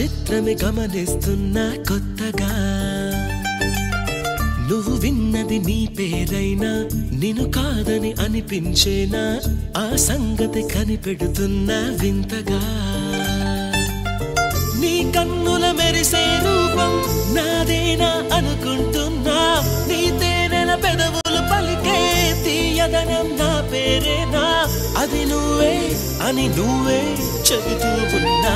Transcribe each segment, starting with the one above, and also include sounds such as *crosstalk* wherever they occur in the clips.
చిత్రమే గమనిస్తున్నా కొత్తగా. నువ్వు విన్నది నీ పేరైనా నిన్ను కాదని అనిపించేనా ఆ సంగతి కనిపెడుతున్నా వింతగా. నీ కన్నుల మెరిసే రూపం నాదేనా అనుకుంటున్నా నీ తేనెల పెదవులు పలికే తీయదనం నా పేరేనా అది నువ్వే అని నువ్వే చెబుతూ ఉన్నా.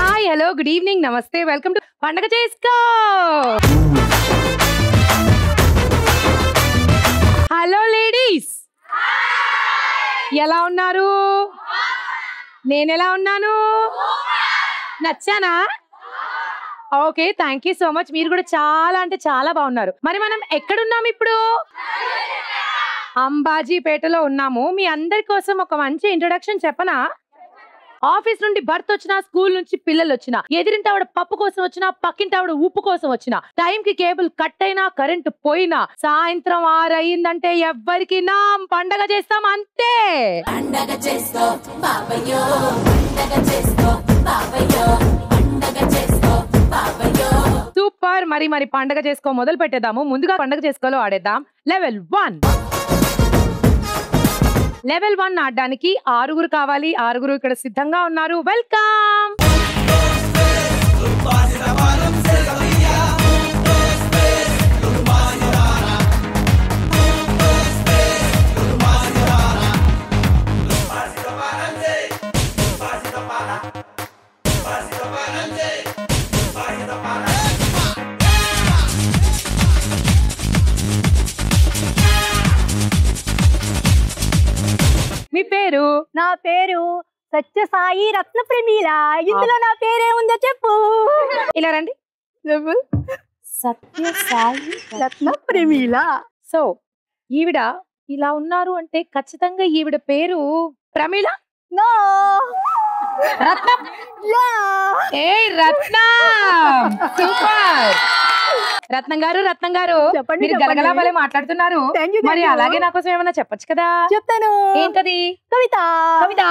హాయ్ హలో గుడ్ ఈవినింగ్ నమస్తే welcome to Pandaga Chesuko hello ladies ఎలా ఉన్నారు నేను ఎలా ఉన్నాను నచ్చానా okay thank you so much మీరు కూడా చాలా అంటే చాలా బాగున్నారు. మరి మనం ఎక్కడున్నాం ఇప్పుడు? అంబాజీపేటలో ఉన్నాము. మీ అందరి కోసం ఒక మంచి ఇంట్రొడక్షన్ చెప్పనా? ఆఫీస్ నుండి భర్త వచ్చినా స్కూల్ నుంచి పిల్లలు వచ్చినా ఎదిరింటి ఆవిడ పప్పు కోసం వచ్చినా పక్కింటి ఆవిడ ఉప్పు కోసం వచ్చినా టైం కి కేబుల్ కట్ అయినా కరెంట్ పోయినా సాయంత్రం ఆరు అయిందంటే ఎవ్వరికి నా పండగ చేస్తాం అంతే. పండగ బాబయ్యో పండగ బాబయ్యో పండగ సూపర్. మరి మరి పండగ చేసుకో మొదలు పెట్టేద్దాము. ముందుగా పండగ చేసుకోలో ఆడేద్దాం. Level one. లెవెల్ వన్ ఆడడానికి ఆరుగురు కావాలి. ఆరుగురు ఇక్కడ సిద్ధంగా ఉన్నారు. వెల్కమ్! సత్యసాయి రత్న ప్రమీల. ఇందులో నా పేరే ఉందో చెప్పు. ఇలా రండి. చెప్పు. సత్య సాయి రత్న ప్రమీల. సో ఈవిడ ఇలా ఉన్నారు అంటే ఖచ్చితంగా ఈవిడ పేరు ప్రమీల? నో. రత్నం? ఏ రత్నం! సూపర్! రత్నం గారు రత్నం గారు. చెప్పండి, మీరు. గలగలా మాట్లాడుతున్నారు. మరి. అలాగే నా కోసం ఏమైనా చెప్పొచ్చు కదా? చెప్తాను. ఏంటది? కవిత. కవిత.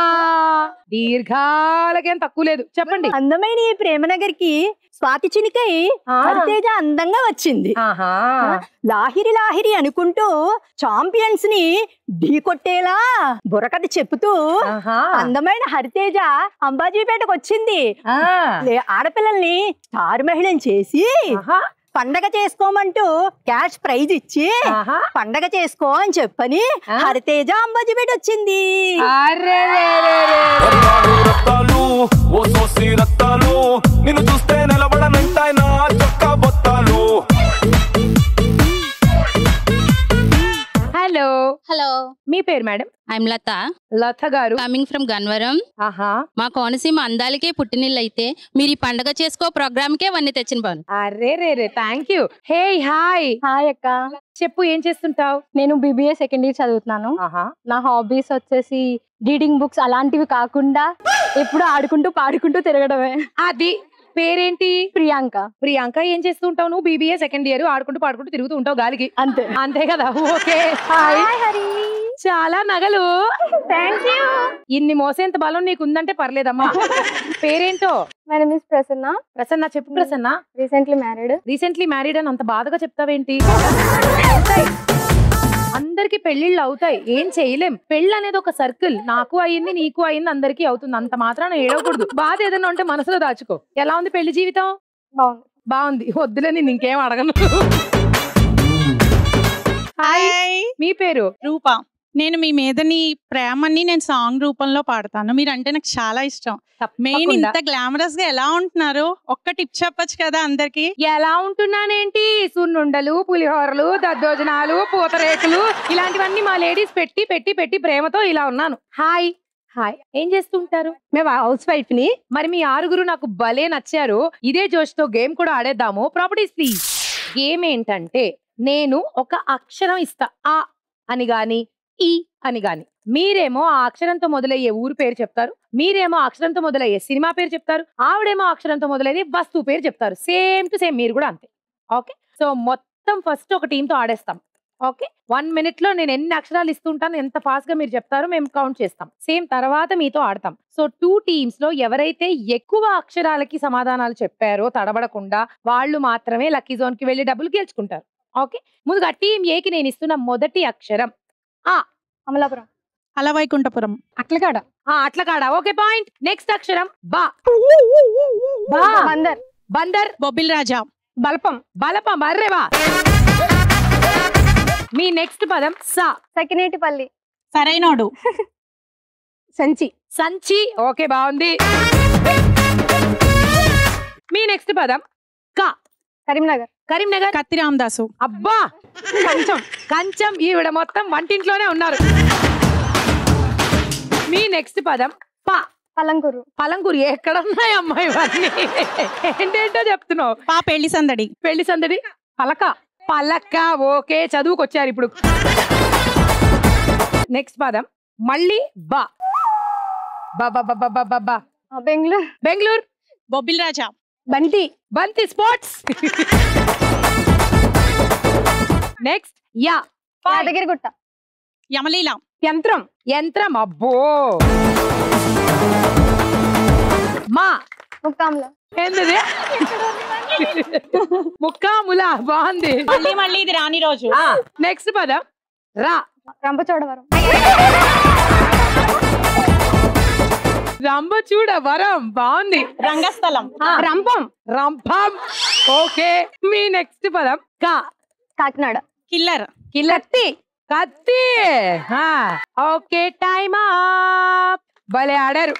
దీర్ఘాలకేం తక్కువ లేదు. చెప్పండి. అందమైన ఈ ప్రేమ నగర్కి స్వాతి చినికై. హరితేజ అందంగా వచ్చింది. లాహిరి లాహిరి అనుకుంటూ చాంపియన్స్ని ఢీ కొట్టేలా బుర్రకథ చెప్పుతూ ఆహా. అందమైన హరితేజ అంబాజీపేటకు వచ్చింది ఆడపిల్లల్ని స్టార్ మహిళని చేసి పండగ చేసుకోమంటూ క్యాష్ ప్రైజ్ ఇచ్చి పండగ చేసుకో అని చెప్పని? హరితేజ వచ్చింది. సోసి రత్తాలు నిన్ను చూస్తే నిలబడనంటాయి హలో మీ పేరు మేడం? ఐఎమ్ లత లత గారు. కమింగ్ ఫ్రమ్ గన్వరం ఆహా. మా కోనసీమ అందాలకే పుట్టినిల్లు అయితే మీరు ఈ పండగ చేసుకో ప్రోగ్రామ్ కే వన్నీ తెచ్చిన బాను. అరే రే రే thank you hey hi hi అక్క. చెప్పు ఏం చేస్తుంటావు? నేను బీబీఏ సెకండ్ ఇయర్ చదువుతున్నాను. ఆహా. నా హాబీస్ వచ్చేసి రీడింగ్ బుక్స్ అలాంటివి కాకుండా ఎప్పుడు ఆడుకుంటూ పాడుకుంటూ తిరగడమే. అది పేరేంటి? ప్రియాంక. ప్రియాంక ఏం చేస్తూ ఉంటావు నువ్వు? బీబీఏ సెకండ్ ఇయర్ ఆడుకుంటూ పాడుకుంటూ తిరుగుతూ ఉంటావు గాలికి. అంతే. అంతే కదా? ఓకే. హాయ్ చాలా నగలు. థ్యాంక్ యూ ఇన్ని మోసేంత బలం నీకు ఉందంటే పర్లేదమ్మా. పేరేంటో? ప్రసన్న ప్రసన్న చెప్పు Prasanna. Recently married recently married అని అంత బాధగా చెప్తావేంటి. *laughs* అందరికి పెళ్ళిళ్ళు అవుతాయి. ఏం చేయలేం. పెళ్ళి అనేది ఒక సర్కిల్. నాకు అయింది నీకు అయింది అందరికీ అవుతుంది. అంత మాత్రాన ఏడవకూడదు. బాధ ఏదైనా ఉంటే మనసులో దాచుకో. ఎలా ఉంది పెళ్ళి జీవితం? బాగుంది. బాగుంది. వద్దులే నేను ఇంకేం అడగను. హాయ్ మీ పేరు? రూప. నేను మీ మీదని ప్రేమని నేను సాంగ్ రూపంలో పాడతాను. మీరు అంటే నాకు చాలా ఇష్టం. మెయిన్. ఇంత గ్లామరస్గా ఎలా ఉంటున్నారు? ఒక్క టిప్ చెప్పొచ్చు కదా అందరికి? ఎలా ఉంటున్నానేంటి? సున్నుండలు పులిహోరలు దద్దోజనాలు పూతరేకులు ఇలాంటివన్నీ మా లేడీస్ పెట్టి పెట్టి పెట్టి ప్రేమతో ఇలా ఉన్నాను. హాయ్. హాయ్. ఏం చేస్తుంటారు? మేము హౌస్ వైఫ్ని మరి మీ ఆరుగురు నాకు భలే నచ్చారు. ఇదే జోష్తో గేమ్ కూడా ఆడేద్దాము. Properties please. గేమ్ ఏంటంటే నేను ఒక అక్షరం ఇస్తా. ఆ అని గాని ఈ అని గాని. మీరేమో ఆ అక్షరంతో మొదలయ్యే ఊరు పేరు చెప్తారు. మీరేమో అక్షరంతో మొదలయ్యే సినిమా పేరు చెప్తారు. ఆవిడేమో అక్షరంతో మొదలయ్యే వస్తువు పేరు చెప్తారు. సేమ్ టు సేమ్ మీరు కూడా అంతే. ఓకే? సో మొత్తం ఫస్ట్ ఒక టీంతో ఆడేస్తాం. ఓకే? వన్ మినిట్లో నేను ఎన్ని అక్షరాలు ఇస్తుంటాను ఎంత ఫాస్ట్గా మీరు చెప్తారో మేము కౌంట్ చేస్తాం. సేమ్ తర్వాత మీతో ఆడతాం. సో టూ టీమ్స్లో ఎవరైతే ఎక్కువ అక్షరాలకి సమాధానాలు చెప్పారో తడబడకుండా వాళ్ళు మాత్రమే లక్కీ జోన్కి వెళ్ళి డబ్బులు గెలుచుకుంటారు. ఓకే? ముందుగా టీం ఏకి నేను ఇస్తున్న మొదటి అక్షరం. అమలాపురం. అలవైకుంఠపురం. అట్లకాడ. ఆ అట్ల కాడ ఓకే పాయింట్. నెక్స్ట్ అక్షరం బా. బా. బందర్. బందర్. బొబ్బిల్ రాజా బల్పం. బలపం బర్రెవా మీ నెక్స్ట్ పదం సా. సకినేటిపల్లి. సరైనోడు. *laughs* సంచి. సంచి. ఓకే బాగుంది. మీ నెక్స్ట్ పదం క. కరీంనగర్. కరీంనగర్? కత్తి రామదాసు. అబ్బా! కంచం. కంచం ఈవిడ మొత్తం వంటింట్లోనే ఉన్నారు. మీ నెక్స్ట్ పదం పా. పలంకూరు. పలంకూరు ఎక్కడ ఉన్నాయి అమ్మాయి ఇవన్నీ? ఏంటేంటో చెప్తున్నావు? పా పెళ్ళి సందడి. పెళ్ళి సందడి? పలక. పలక ఓకే చదువుకొచ్చారు ఇప్పుడు. నెక్స్ట్ పదం మళ్ళీ బా. బా బా బా బా బా బెంగళూరు. బెంగళూరు? బొబ్బిల్ రాజా. బంతి. బంతి స్పోర్ట్స్. నెక్స్ట్ యా. యాదగిరిగుట్ట యమలీల. యంత్రం. యంత్రం అబ్బో. మా. ముక్కాంల ఏంది ముక్కాముల? బాగుంది. మళ్ళీ మళ్ళీ ఇది రాని రోజు. నెక్స్ట్ పదం. రా. రంపచోడవరం. *laughs* రంభ చూడ వరం బాగుంది. రంగస్థలం. ఆ, రంపం రంభం. ఓకే మీ నెక్స్ట్ పదం. కా. కాకినాడ. కిల్లర్. కిల్లత్తి కత్తి. ఆ, ఓకే టైమ్ భలే ఆడారు.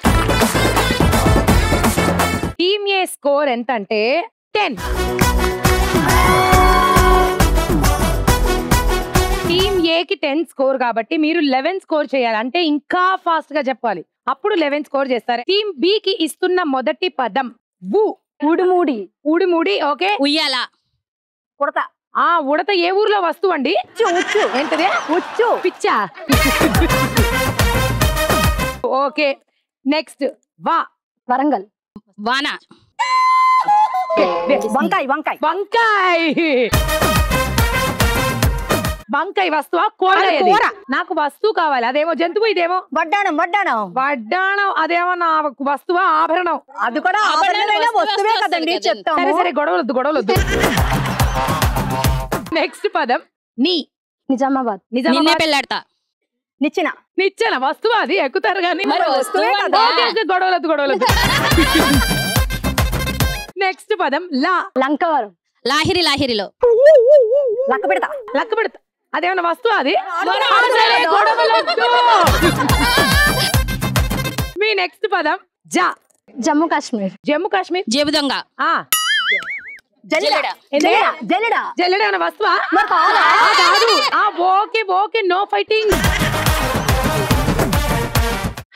టీమ్ ఏ స్కోర్ ఎంత అంటే టెన్. టీమ్ ఏకి టెన్ స్కోర్ కాబట్టి మీరు లెవెన్ స్కోర్ చేయాలి. అంటే ఇంకా ఫాస్ట్గా చెప్పాలి. అప్పుడు లెవెన్ స్కోర్ చేస్తారు. టీమ్ బి కి ఇస్తున్న మొదటి పదం వు. ఉడుమూడి. ఊడిముడి ఓకే. ఉయ్యాల. ఉడత. ఆ ఉడత ఏ ఊర్లో వస్తువు అండి? ఉచ్చు ఉచ్చు. ఏంటది? ఉచ్చు. పిచ్చా. ఓకే. నెక్స్ట్ వా. వరంగల్. వాన. వంకాయ వంకాయ. వంకాయ్. వంకాయ వస్తువా? అది. కూర. నాకు వస్తువు కావాలి. అదేమో జంతువు ఇదేమో. వడ్డాణం వడ్డాణం. వడ్డాణం అదేమో నా వస్తువా? ఆభరణం. అది కూడా వస్తువు కదండి సరే సరే గొడవలొద్దు గొడవలొద్దు. నెక్స్ట్ పదం. నీ. నిజామాబాద్. నిన్నే నిజామాబాద్ పెళ్ళాడతా. నిచ్చిన. నిచ్చెన వస్తువు అది? ఎక్కుతారు కానీ. గొడవలొద్దు గొడవలొద్దు. నెక్స్ట్ పదం లా. లంకవరం. లాహిరి లాహిరిలో. లక్క పెడతా. లెక్క పెడతా. అదేమన్నా వస్తువు అది. మీ నెక్స్ట్ పదం. జా. జమ్మూ కాశ్మీర్. జమ్మూ కాశ్మీర్? జేబు దొంగ ఆ. జల్లెడ. ఏంది? జల్లెడ. జల్లెడ. జల్లెడేమన్నా వస్తువా? మరి కాదా? ఆ, కాదు. ఆ ఓకే ఓకే నో ఫైటింగ్.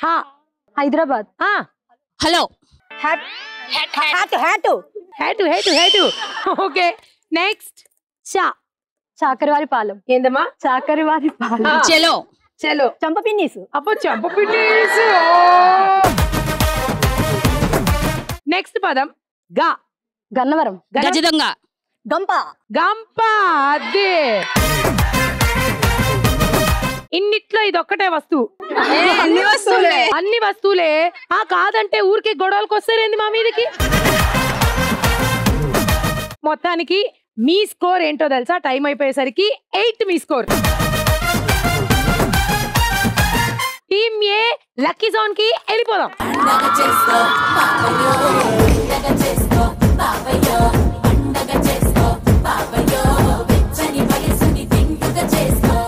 హా. హైదరాబాద్. ఆ. Hello. Hat. Hat hat. Hat hat hat. Okay next చా. చాకరివారి పాలెం. ఏందమ్మా? చాకరివారి పాలెం. చెలో. చలో. చంప పిన్నీసు. అప్పో చెంప పిన్నీసు! నెక్స్ట్ పదం. గా. గన్నవరం. గన- గజ దొంగ. గంప. గంప అదే. ఇన్నిట్లో ఇది ఒక్కటే వస్తువు అన్ని వస్తువులే? అన్ని వస్తువులే. ఆ కాదంటే ఊరికే గొడవలకు వస్తారేంది మా మీదకి? మొత్తానికి మీ స్కోర్ ఏంటో తెలుసా? టైం అయిపోయేసరికి ఎయిట్ మీ స్కోర్. టీమ్ ఏ లక్కీ జోన్కి వెళ్ళిపోదాం.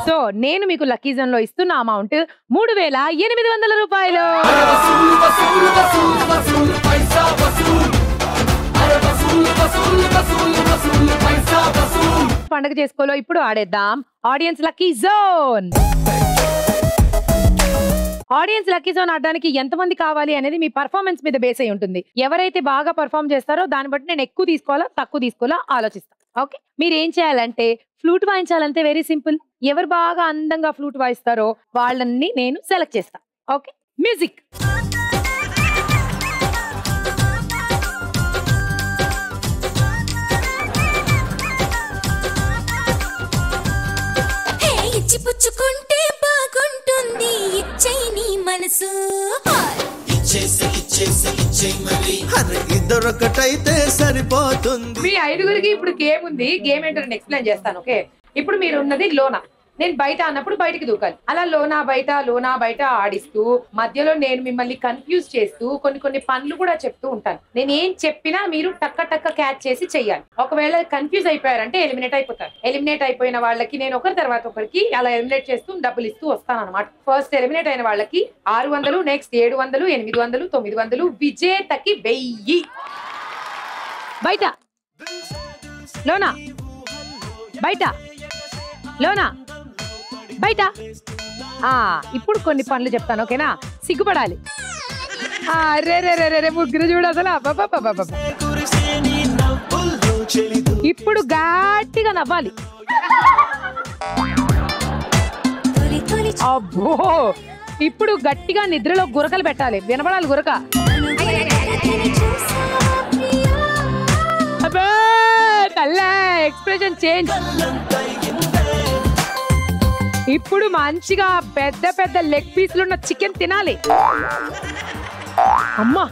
సో నేను మీకు లక్కీ జోన్లో ఇస్తున్న అమౌంట్ మూడు వేల ఎనిమిది వందల రూపాయలు. వసూలు. పండగ చేసుకోలో ఇప్పుడు ఆడేద్దాం. Audience lucky zone audience lucky zone ఆడడానికి ఎంతమంది కావాలి అనేది మీ పర్ఫార్మెన్స్ మీద బేస్ అయి ఉంటుంది. ఎవరైతే బాగా పర్ఫార్మ్ చేస్తారో దాన్ని బట్టి నేను ఎక్కువ తీసుకోవాలా తక్కువ తీసుకోవాలా ఆలోచిస్తాను ఓకే మీరు ఏం చేయాలంటే ఫ్లూట్ వాయించాలంటే వెరీ సింపుల్ ఎవరు బాగా అందంగా ఫ్లూట్ వాయిస్తారో వాళ్ళని నేను సెలెక్ట్ చేస్తాను ఓకే మ్యూజిక్ పుచ్చుకుంటే బాగుంటుంది. ఇచ్చై నీ మనసు. ఇద్దరొకటైతే సరిపోతుంది. మీ ఐదుగురికి ఇప్పుడు గేమ్ ఉంది. గేమ్ ఏంటో నేను ఎక్స్ప్లెయిన్ చేస్తాను ఓకే? ఇప్పుడు మీరు ఉన్నది లోన? నేను బయట అన్నప్పుడు బయటికి దూకాలి. అలా లోనా బయట లోనా బయట ఆడిస్తూ మధ్యలో నేను మిమ్మల్ని కన్ఫ్యూజ్ చేస్తూ కొన్ని కొన్ని పనులు కూడా చెప్తూ ఉంటాను. నేను ఏం చెప్పినా మీరు టక్క టక్క క్యాచ్ చేసి చెయ్యాలి. ఒకవేళ కన్ఫ్యూజ్ అయిపోయారంటే ఎలిమినేట్ అయిపోతారు. ఎలిమినేట్ అయిపోయిన వాళ్ళకి నేను ఒకరి తర్వాత ఒకరికి అలా ఎలిమినేట్ చేస్తూ డబ్బులు ఇస్తూ వస్తాను అనమాట ఫస్ట్ ఎలిమినేట్ అయిన వాళ్ళకి ఆరు వందలు నెక్స్ట్ ఏడు వందలు ఎనిమిది వందలు తొమ్మిది వందలు విజేతకి వెయ్యి. బయట. లోనా. బయట. లోనా. బయట. ఇప్పుడు కొన్ని పనులు చెప్తాను ఓకేనా? సిగ్గుపడాలి. రే రే రే రే ముగ్గురు చూడు అసలు. ఇప్పుడు గట్టిగా నవ్వాలి. అబ్బో! ఇప్పుడు గట్టిగా నిద్రలో గురకలు పెట్టాలి. వినపడాలి గురక. Expression change. ఇప్పుడు మంచిగా పెద్ద పెద్ద లెగ్ పీసులు ఉన్న చికెన్ తినాలి. అమ్మా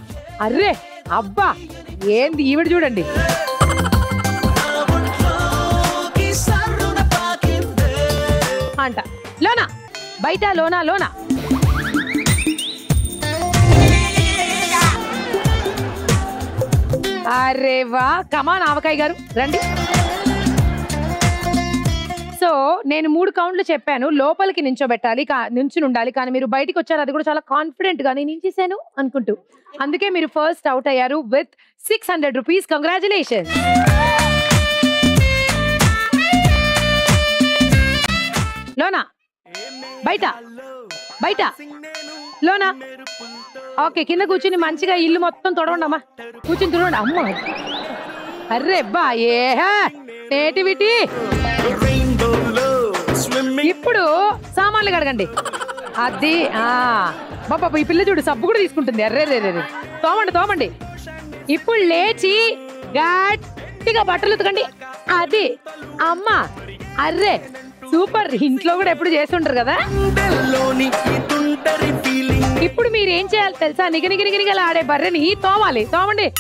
అర్రే అబ్బా ఏంది ఈవిడ చూడండి. అంట లోనా బయట లోనా లోనా. అరే వా కమాన్ ఆవకాయ గారు రండి. సో నేను మూడు కౌంట్లు చెప్పాను. లోపలికి నించోబెట్టాలి కా- నించుని ఉండాలి కానీ మీరు బయటికి వచ్చారు అది కూడా చాలా కాన్ఫిడెంట్గా నేను చేశాను అనుకుంటూ. అందుకే మీరు ఫస్ట్ అవుట్ అయ్యారు with six hundred rupees congratulation లోనా? బయట? బయట? లోనా? ఓకే కింద కూర్చుని మంచిగా ఇల్లు మొత్తం తొడవండి కూర్చుని చూడండి అమ్మ! అర్రే బా ఏ నేటివిటీ ఇప్పుడు సామాన్లు కడగండి. అది బాబా ఈ పిల్ల చూడు సబ్బు కూడా తీసుకుంటుంది. అర్రే రే. తోమండి తోమండి. ఇప్పుడు లేచి గట్టిగా బట్టలు ఉతకండి. అది అమ్మా అర్రే సూపర్. ఇంట్లో కూడా ఎప్పుడు చేస్తుంటారు కదా? ఇప్పుడు మీరు ఏం చేయాలి తెలుసా? నిగ నిగ నిగ ఆడే బర్రెని తోమాలి. తోమండి.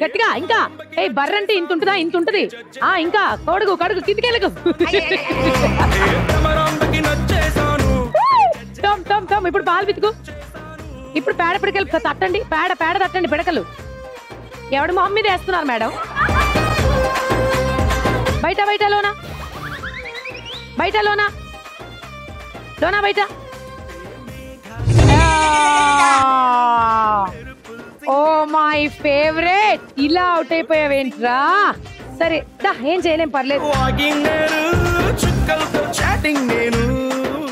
గట్టిగా ఇంకా ఏయ్ బర్రె అంటే ఇంత ఉంటుందా ఇంత ఉంటది ఆ ఇంకా కడుగు కడుగు కిందికెళ్ళకు తోమ్ తోమ్ తోమ్ ఇప్పుడు పాలు పితుకు ఇప్పుడు పేడ పిడకలు తట్టండి పేడ పేడ తట్టండి పిడకలు ఎవడు మొహం మీద వేస్తున్నారు మేడం బయట బయట లోనా బయట లోనా లోనా బయట ఓ మై ఫేవరెట్! ఇలా అవుట్ అయిపోయావేంట్రా? సరే దా ఏం చేయలేం పర్లేదు.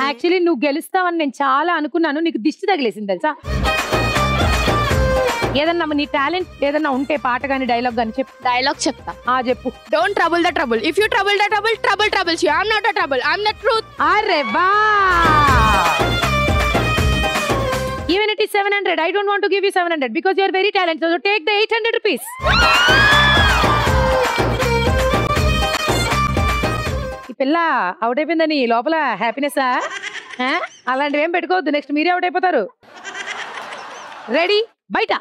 యాక్చువల్లీ నువ్వు గెలుస్తావని నేను చాలా అనుకున్నాను. నీకు దిష్టి తగిలేసింది తెలుసా? ఏదన్నా నీ టాలెంట్ ఏదన్నా ఉంటే పాట కానీ డైలాగ్ కానీ చెప్పు. డైలాగ్ చెప్తా. ఆ చెప్పు. Don't trouble the trouble if you trouble the trouble trouble troubles you I'm not a trouble I'm the truth అరే బా! Even it is 700, I don't want to give you 700 because you are very talented. So take the 800 rupees. ఈ పిల్ల out అయిపోయిందని లోపల happiness అలాంటివి ఏం పెట్టుకోవద్దు. Next మీరే అవుట్ అయిపోతారు. రెడీ బయట.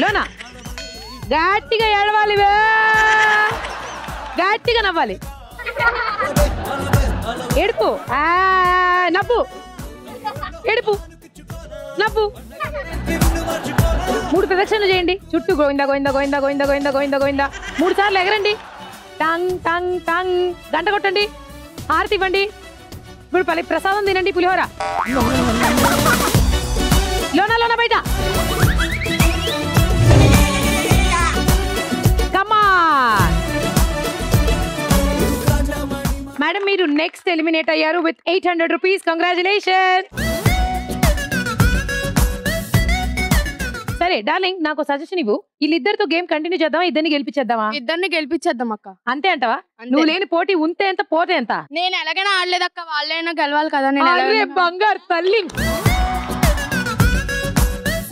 లోనా. గట్టిగా ఏడవాలి వే. గట్టిగా నవ్వాలి. ఏడుపు. నవ్వు. ఏడుపు. నవ్వు. మూడు ప్రదక్షిణలు చేయండి. చుట్టూ గోవింద గోవింద గోవింద గోవింద గోవింద గోవింద గోవింద. మూడు సార్లు ఎగరండి. టంగ్ టంగ్ టంగ్. గంట కొట్టండి. హారతి ఇవ్వండి. ఇప్పుడు పలి ప్రసాదం తినండి పులిహోర. లోన లోన బయట. మేడం మీరు నెక్స్ట్ ఎలిమినేట్ అయ్యారు with eight hundred rupees congratulation సరే డార్లింగ్ నాకు సజెషన్ ఇవ్వు. వీళ్ళిద్దరితో గేమ్ కంటిన్యూ చేద్దామా? ఇద్దరిని గెలిపించేద్దామా ఇద్దరిని గెలిపించేద్దాం అక్క అంతే అంటవా? నువ్వు లేని పోటీ ఉంటే ఎంత? పోతే ఎంత? నేను ఎలాగైనా ఆడలేదక్క వాళ్ళైనా గెలవాలి కదా నేను బంగారు తల్లి.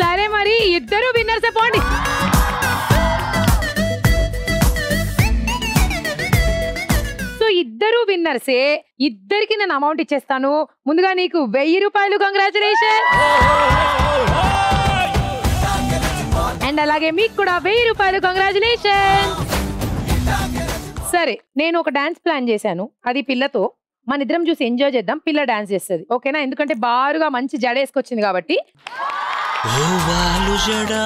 సరే మరి ఇద్దరు విన్నర్సే పోండి. సో ఇద్దరు విన్నర్సే ఇద్దరికి నేను అమౌంట్ ఇచ్చేస్తాను. ముందుగా నీకు వెయ్యి రూపాయలు కంగ్రాచులేషన్ అండ్ అలాగే మీకు కూడా వెయ్యి రూపాయలు కంగ్రాచులేషన్ సరే నేను ఒక డాన్స్ ప్లాన్ చేశాను. అది పిల్లతో. మన ఇద్దరం చూసి ఎంజాయ్ చేద్దాం. పిల్ల డాన్స్ చేస్తుంది. ఓకేనా? ఎందుకంటే బారుగా మంచి జడ వేసుకొచ్చింది కాబట్టి. ఓ జడా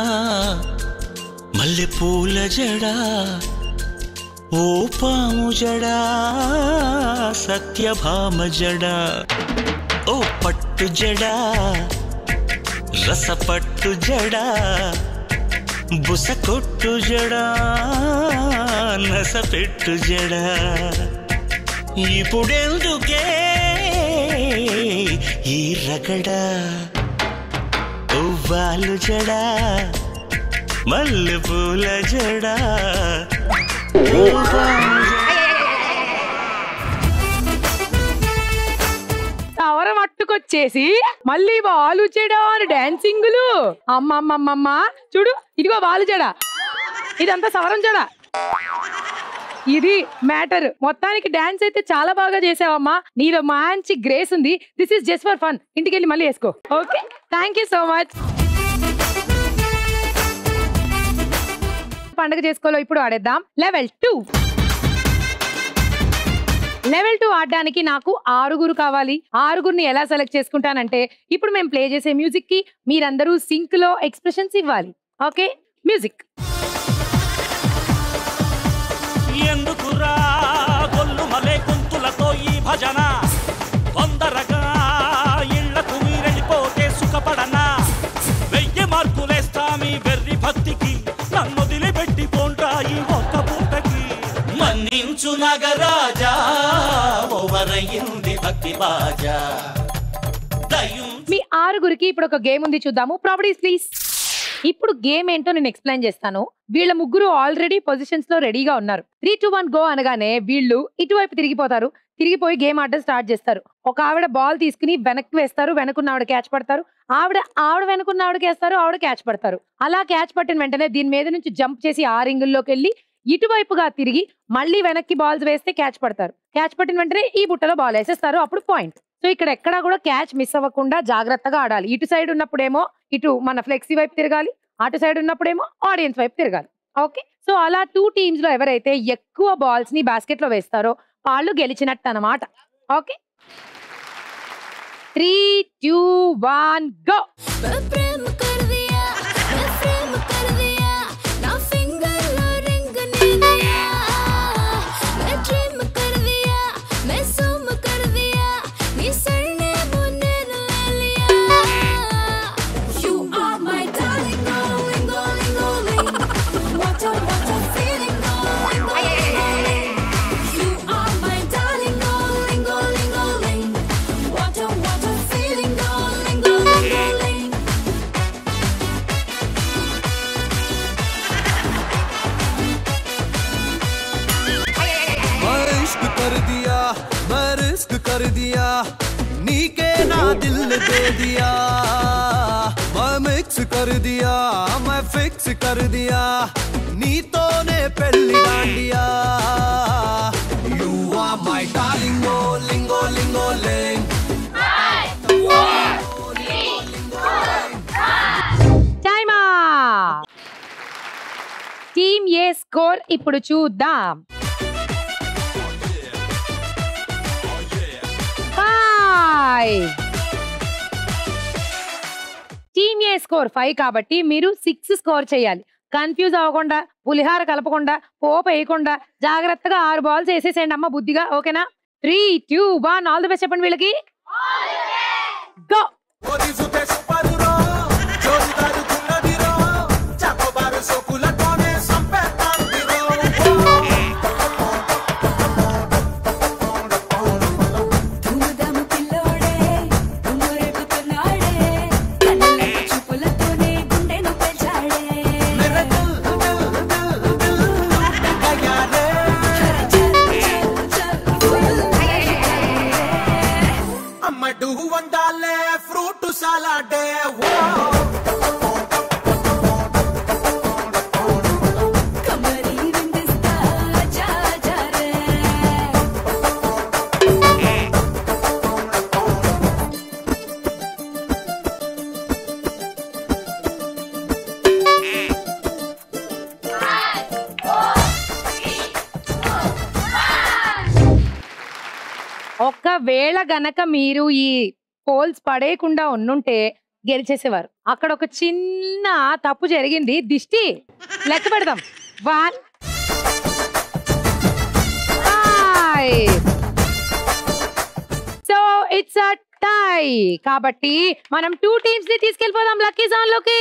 మల్లె పూల జడా ఓ పాము జడా సత్యభామ జడా ఓ పట్టు జడా రసపట్టు జడా బుస కొట్టు జడా నస పెట్టు జడా. ఇప్పుడెందుకే ఈ రగడా? ఉవ్వాలు జడా మల్లె పూల జడా వచ్చేసి మళ్ళీ వాళ్ళు చెడా అని డాన్సింగులు. అమ్మమ్మమ్మమ్మ. చూడు ఇదిగో వాళ్ళు చెడ. ఇదంతా సవరం చెడ. ఇది మ్యాటర్. మొత్తానికి డాన్స్ అయితే చాలా బాగా చేసావమ్మా. నీలో మంచి గ్రేస్ ఉంది. This is just for fun ఇంటికి వెళ్ళి మళ్ళీ వేసుకో. Okay thank you so much పండుగ చేసుకోలో ఇప్పుడు ఆడేద్దాం. లెవెల్ టూ లెవెల్ టూ ఆడడానికి నాకు ఆరుగురు కావాలి. ఆరుగురిని ఎలా సెలెక్ట్ చేసుకుంటానంటే ఇప్పుడు మేము ప్లే చేసే మ్యూజిక్కి మీరందరూ సింక్లో ఎక్స్ప్రెషన్స్ ఇవ్వాలి. ఓకే? మ్యూజిక్. ఎందుకురా గొల్లు మలే గొంతులతో ఈ భజన? మన్నించు నగరాజా ఓవరయ్యింది భక్తి బాజా. మీ ఆరుగురికి ఇప్పుడు ఒక గేమ్ ఉంది చూద్దాము. ప్రాపర్టీస్ ప్లీజ్ ఇప్పుడు గేమ్ ఏంటో నేను ఎక్స్ప్లెయిన్ చేస్తాను. వీళ్ళ ముగ్గురు ఆల్రెడీ పొజిషన్స్లో రెడీగా ఉన్నారు. త్రీ టూ వన్ గో అనగానే వీళ్ళు ఇటువైపు తిరిగిపోతారు. తిరిగిపోయి గేమ్ ఆడడం స్టార్ట్ చేస్తారు. ఒక ఆవిడ బాల్ తీసుకుని వెనక్కి వేస్తారు. వెనకున్న ఆవిడ క్యాచ్ పడతారు. ఆవిడ ఆవిడ వెనకున్న ఆవిడకి వేస్తారు. ఆవిడ క్యాచ్ పడతారు. అలా క్యాచ్ పట్టిన వెంటనే దీని మీద నుంచి జంప్ చేసి ఆ రింగుల్లోకి వెళ్ళి ఇటువైపుగా తిరిగి మళ్ళీ వెనక్కి బాల్స్ వేస్తే క్యాచ్ పడతారు. క్యాచ్ పట్టిన వెంటనే ఈ బుట్టలో బాల్ వేసేస్తారు. అప్పుడు పాయింట్ సో ఇక్కడ ఎక్కడా కూడా క్యాచ్ మిస్ అవ్వకుండా జాగ్రత్తగా ఆడాలి. ఇటు సైడ్ ఉన్నప్పుడేమో ఇటు మన ఫ్లెక్సీ వైపు తిరగాలి. అటు సైడ్ ఉన్నప్పుడేమో ఆడియన్స్ వైపు తిరగాలి. ఓకే సో అలా టూ టీమ్స్లో ఎవరైతే ఎక్కువ బాల్స్ని బాస్కెట్లో వేస్తారో వాళ్ళు గెలిచినట్టు అనమాట okay three two one go मैं फिक्स कर दिया नीतो ने పెళ్లి dandiya you are my darling oh lingo lingo లింగ్ టైమా టీమ్ ఏ స్కోర్ ఇప్పుడు చూద్దాం five team A score five కాబట్టి మీరు సిక్స్ స్కోర్ చేయాలి. కన్ఫ్యూజ్ అవ్వకుండా పులిహార కలపకుండా పోప్ వేయకుండా జాగ్రత్తగా ఆరు బాల్స్ వేసేసేయండి అమ్మ బుద్ధిగా. ఓకేనా? Three two one. All the best చెప్పండి వీళ్ళకి. ఒకవేళ గనక మీరు ఈ పోల్స్ పడేయకుండా ఉండుంటే గెలిచేసేవారు. అక్కడ ఒక చిన్న తప్పు జరిగింది. దిష్టి లెక్క పెడదాం. One so it's a tie కాబట్టి మనం టూ టీమ్స్ని తీసుకెళ్ళిపోదాం. లక్కీ జోన్లోకి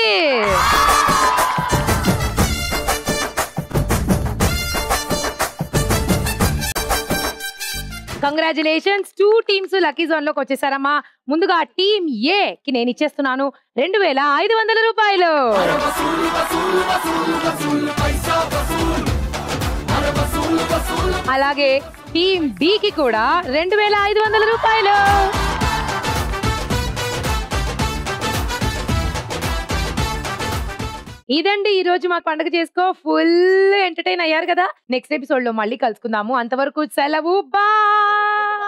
కంగ్రాచులేషన్స్ టూ టీమ్స్ లక్కీ జోన్లోకి వచ్చేసారమ్మా. ముందుగా టీమ్ ఏ కి నేను ఇచ్చేస్తున్నాను. రెండు వేల ఐదు వందల రూపాయలు. అలాగే టీమ్ బి కి కూడా రెండు వేల ఐదు వందల రూపాయలు. ఇదండి ఈ రోజు మాకు పండుగ చేసుకో ఫుల్ ఎంటర్టైన్ అయ్యారు కదా. నెక్స్ట్ ఎపిసోడ్లో మళ్ళీ కలుసుకుందాము. అంతవరకు సెలవు బాయ్!